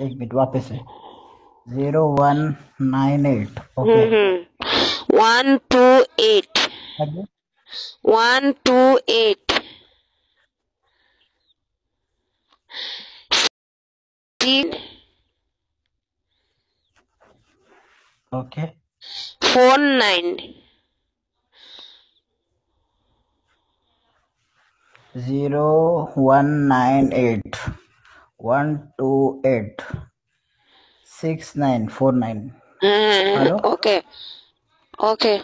एक मिनट वापस है। Zero one nine eight okay. Hmm hmm. One two eight. One two eight. तीन। Okay. Four nine. Zero one nine eight. one two eight six nine four nine. Mm, Hello? Okay. Okay.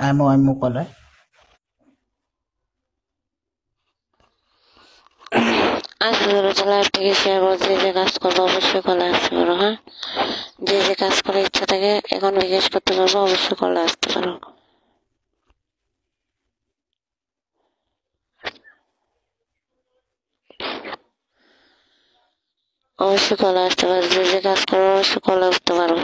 IMO IMO অবশ্যই কলে আসতে পারো হ্যাঁ? যে যে কাজ অবশ্যই কলে আসতে পারো, যে যে কাজ করব অবশ্যই কলে আসতে পারো।